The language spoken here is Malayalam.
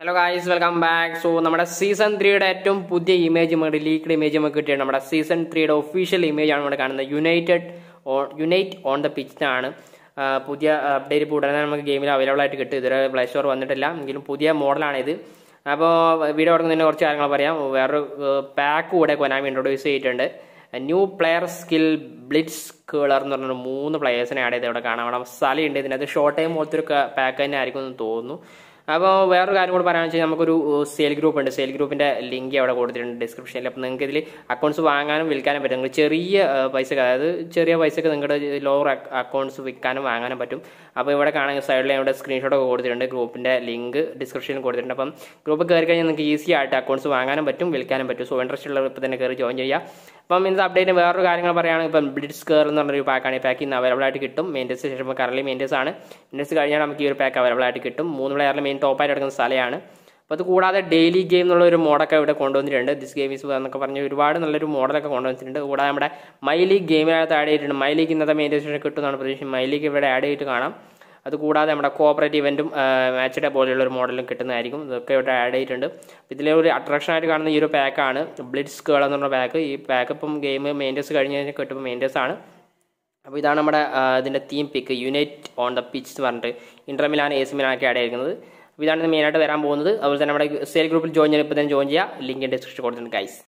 Hello guys welcome back so നമ്മുടെ സീസൺ ത്രീയുടെ ഏറ്റവും പുതിയ ഇമേജ് നമുക്ക് ലീക്ഡ് ഇമേജ് നമുക്ക് കിട്ടിയത് നമ്മുടെ സീസൺ ത്രീയുടെ ഒഫീഷ്യൽ ഇമേജ് ആണ് ഇവിടെ കാണുന്നത്. യുണൈറ്റഡ് യുണൈറ്റ് ഓൺ ദ പിച്ചാണ് പുതിയ അപ്ഡേറ്റ് ഇപ്പോൾ ഉടനെ നമുക്ക് ഗെയിമിൽ അവൈലബിൾ ആയിട്ട് കിട്ടും. ഇതുവരെ പ്ലേ സ്റ്റോർ വന്നിട്ടില്ല. എങ്കിലും പുതിയ മോഡലാണ് ഇത്. അപ്പോൾ വീഡിയോ തുടങ്ങുന്നതിന് കുറച്ച് കാര്യങ്ങൾ പറയാം. വേറൊരു പാക്ക് കൂടെ കൊനാമി ഇൻട്രൊഡ്യൂസ് ചെയ്തിട്ടുണ്ട്. New player skill blitz curler എന്ന് പറഞ്ഞൊരു മൂന്ന് പ്ലെയേഴ്സിനെ ആഡ് ചെയ്ത് ഇവിടെ കാണാം. അവിടെ സലിയുണ്ട് ഇതിനകത്ത് ഷോർട്ട് ടൈം പോലത്തെ ഒരു പാക്ക് തന്നെ ആയിരിക്കും എന്ന് തോന്നുന്നു. അപ്പോൾ വേറൊരു കാര്യം കൂടി പറയാമെന്ന് വെച്ചാൽ നമുക്കൊരു സെയിൽ ഗ്രൂപ്പ് ഉണ്ട്. സെയിൽ ഗ്രൂപ്പിന്റെ ലിങ്ക് അവിടെ കൊടുത്തിട്ടുണ്ട് ഡിസ്ക്രിപ്ഷനിൽ അപ്പോൾ നിങ്ങൾക്ക് ഇതിൽ അക്കൗണ്ട്സ് വാങ്ങാനും വിൽക്കാനും പറ്റും. നിങ്ങൾ ചെറിയ പൈസക്ക് അതായത് ചെറിയ പൈസക്ക് നിങ്ങളുടെ ലോവർ അക്കൗണ്ട്സ് വിൽക്കാനും വാങ്ങാനും പറ്റും. അപ്പോൾ ഇവിടെ കാണാൻ സൈഡിൽ ഇവിടെ സ്ക്രീൻഷോട്ട് ഒക്കെ കൊടുത്തിട്ടുണ്ട്. ഗ്രൂപ്പിന്റെ ലിങ്ക് ഡിസ്ക്രിപ്ഷനിൽ കൊടുത്തിട്ടുണ്ട്. അപ്പം ഗ്രൂപ്പ് കയറി കഴിഞ്ഞാൽ നിങ്ങൾക്ക് ഈസി ആയിട്ട് അക്കൗണ്ട്സ് വാങ്ങാനും പറ്റും വിൽക്കാനും പറ്റും. സോ ഇൻട്രസ്റ്റ് ഉള്ളവർ ഇപ്പോൾ തന്നെ കയറി ജോയിൻ ചെയ്യുക അപ്പം ഇന്നത്തെ അപ്ഡേറ്റ് വേറൊരു കാര്യങ്ങൾ പറയുകയാണെങ്കിൽ ഇപ്പം ബ്ലിഡ്സ് കെയർ എന്ന് പറഞ്ഞൊരു പാക്കാണ് ഈ പാക്ക് ഇന്ന് അവൈലബിൾ ആയിട്ട് കിട്ടും. മെയിന്റസ് ശേഷം കറലി മെയിന്റസ് ആണ്. മെയിന്റസ് കഴിഞ്ഞാൽ നമുക്ക് ഈ ഒരു പാക്ക് അവൈലബിൾ ആയിട്ട് കിട്ടും. മൂന്ന് പ്ലെയറിൽ മെയിൻ ടോപ്പായിട്ട് എടുക്കുന്ന സ്ഥലമാണ് അപ്പോൾ അത് കൂടാതെ ഡെയിലി ഗെയിം എന്നുള്ള ഒരു മോഡൊക്കെ ഇവിടെ കൊണ്ടുവന്നിട്ടുണ്ട്. ദിസ് ഗെയിം ഇസ് എന്നൊക്കെ പറഞ്ഞ് ഒരുപാട് നല്ലൊരു മോഡലൊക്കെ കൊണ്ടുവന്നിട്ടുണ്ട്. കൂടാതെ നമ്മുടെ മൈ ലീഗ് ഗെയിമിനകത്ത് ആഡ് ചെയ്തിട്ടുണ്ട്. മൈ ലീഗ് ഇന്നത്തെ മെയിന്റേഴ്സിന് കിട്ടുമെന്നാണ് പ്രതീക്ഷിച്ചത് മൈ ലീഗ് ഇവിടെ ആഡ് ചെയ്തിട്ട് കാണാം. അത് കൂടാതെ നമ്മുടെ കോപ്പറേറ്റീവ് ഇവന്റും മാച്ച് പോലെയുള്ള ഒരു മോഡലും കിട്ടുന്നതായിരിക്കും. ഇതൊക്കെ ഇവിടെ ആഡ് ചെയ്തിട്ടുണ്ട്. ഇതിലെ ഒരു അട്രാക്ഷൻ ആയിട്ട് കാണുന്ന ഈ ഒരു പാക്കാണ് ബ്ലിഡ്സ് കേൾ എന്ന് പറഞ്ഞ പാക്ക് ഈ പാക്ക് ഇപ്പം ഗെയിം മെയിന്റേഴ്സ് കഴിഞ്ഞ് കഴിഞ്ഞാൽ കിട്ടുമ്പോൾ മെയിന്റേഴ്സ് ആണ്. അപ്പോൾ ഇതാണ് നമ്മുടെ ഇതിന്റെ theme pick unite on the pitch എന്ന് പറഞ്ഞിട്ട്. ഇന്റർമിലാണ് എ സി ആഡ് ചെയ്തിരിക്കുന്നത്. ഇതാണ് മെയിനായിട്ട് വരാൻ പോകുന്നത്. അതുപോലെ തന്നെ നമ്മുടെ സെയിൽ ഗ്രൂപ്പിൽ ജോയിൻ ചെയ്യാൻ ഇപ്പോൾ തന്നെ ജോയിൻ ചെയ്യുക ലിങ്ക് ഡിസ്ക്രിപ്ഷൻ കൊടുത്തിട്ടുണ്ട് ഗൈസ്